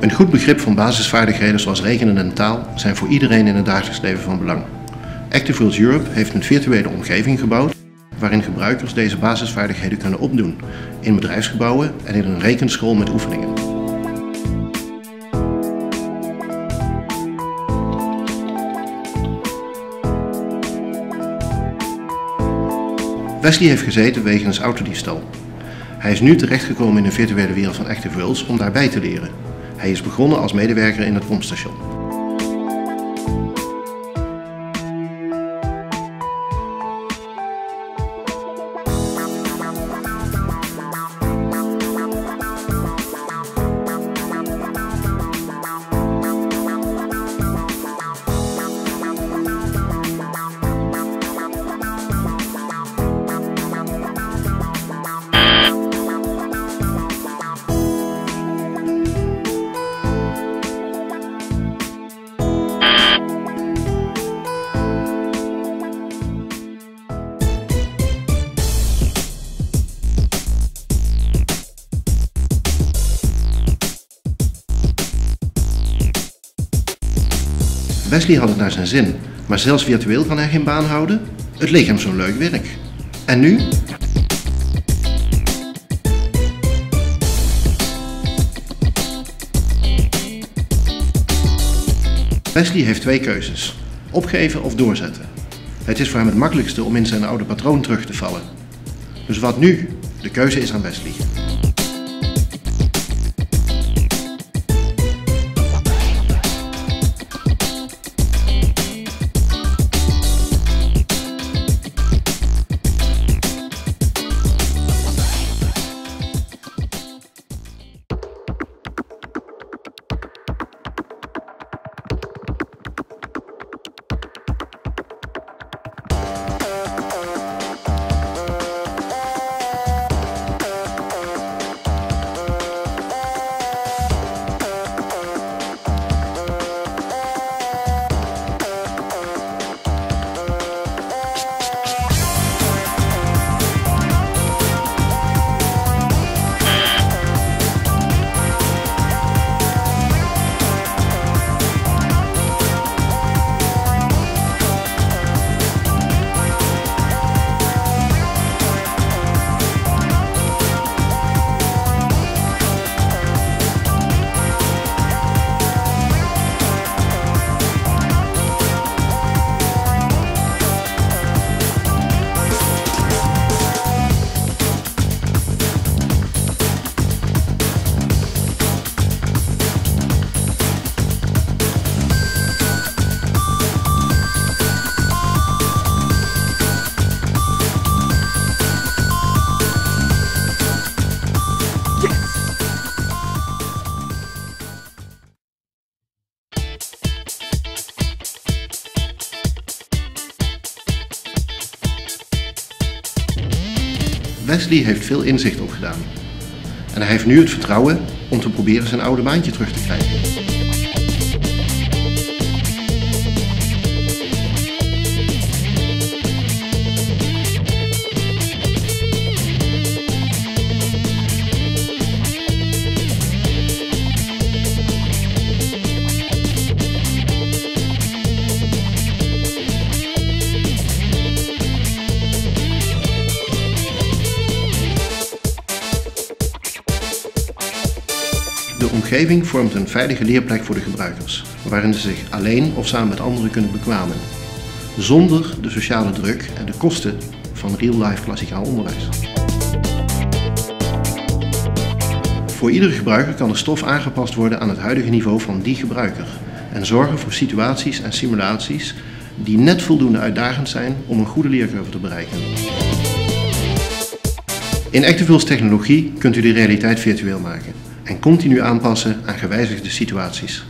Een goed begrip van basisvaardigheden zoals rekenen en taal zijn voor iedereen in het dagelijks leven van belang. Active Europe heeft een virtuele omgeving gebouwd waarin gebruikers deze basisvaardigheden kunnen opdoen in bedrijfsgebouwen en in een rekenschool met oefeningen. Wesley heeft gezeten wegens autodiefstal. Hij is nu terechtgekomen in de virtuele wereld van Active Wheels om daarbij te leren. Hij is begonnen als medewerker in het pompstation. Wesley had het naar zijn zin, maar zelfs virtueel kan hij geen baan houden. Het leek hem zo'n leuk werk. En nu? Wesley heeft twee keuzes: opgeven of doorzetten. Het is voor hem het makkelijkste om in zijn oude patroon terug te vallen. Dus wat nu? De keuze is aan Wesley. Wesley heeft veel inzicht opgedaan. En hij heeft nu het vertrouwen om te proberen zijn oude baantje terug te krijgen. Omgeving vormt een veilige leerplek voor de gebruikers, waarin ze zich alleen of samen met anderen kunnen bekwamen, zonder de sociale druk en de kosten van real-life klassikaal onderwijs. Voor iedere gebruiker kan de stof aangepast worden aan het huidige niveau van die gebruiker en zorgen voor situaties en simulaties die net voldoende uitdagend zijn om een goede leercurve te bereiken. In Activil's technologie kunt u de realiteit virtueel maken en continu aanpassen aan gewijzigde situaties.